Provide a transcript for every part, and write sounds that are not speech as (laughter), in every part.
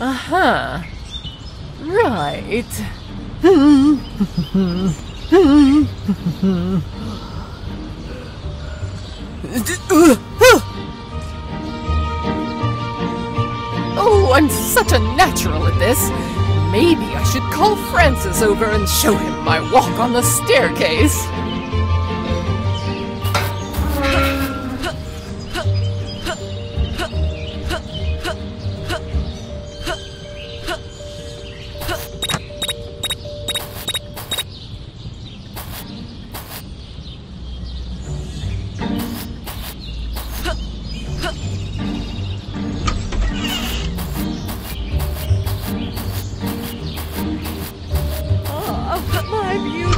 Uh huh. Right. Oh, I'm such a natural at this. Maybe I should call Francis over and show him my walk on the staircase. My beautiful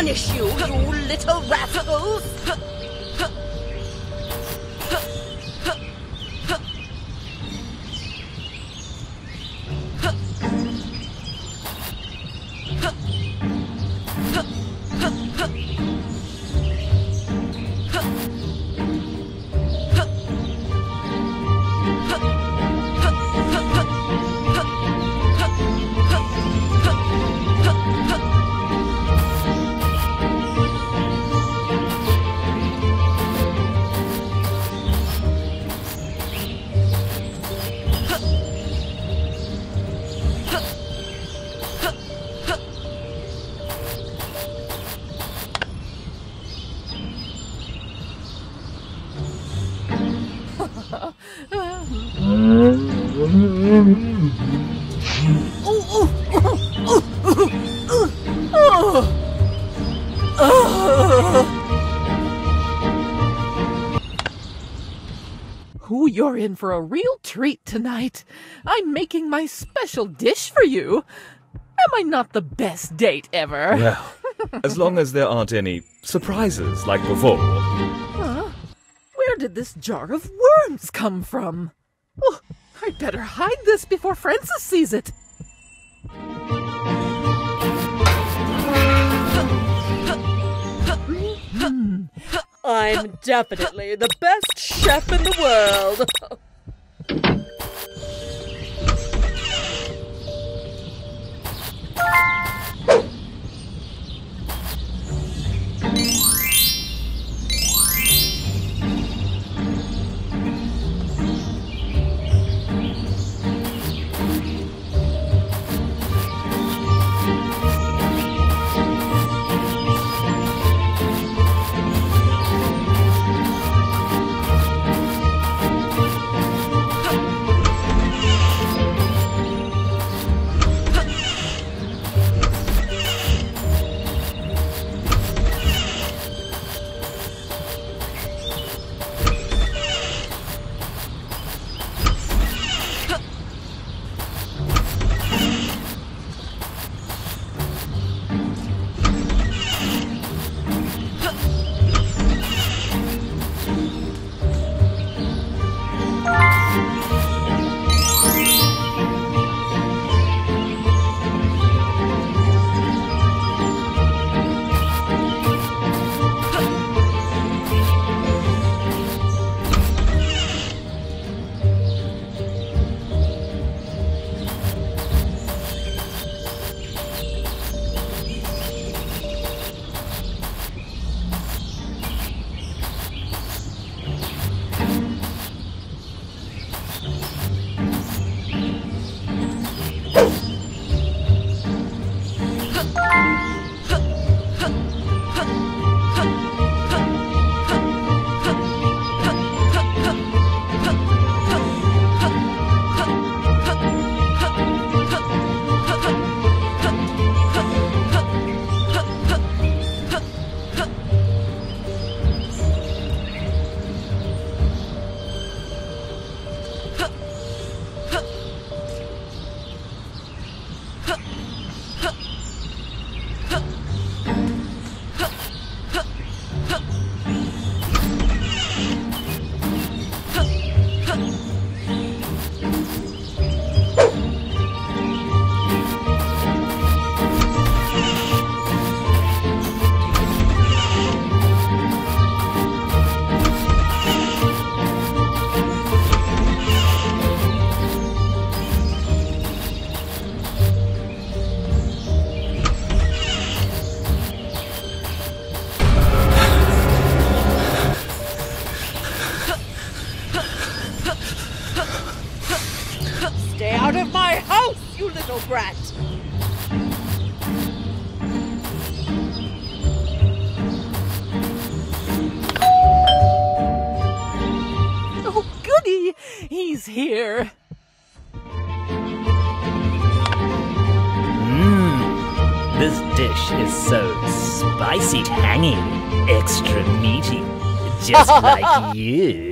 punish you, you little rascals! Ooh, you're in for a real treat tonight. I'm making my special dish for you. Am I not the best date ever? Well, (laughs) as long as there aren't any surprises like before. Where did this jar of worms come from? Oh, I'd better hide this before Francis sees it. I'm definitely the best chef in the world. You little brat! Oh, goody! He's here. Mmm, this dish is so spicy tangy, extra meaty, just (laughs) like you.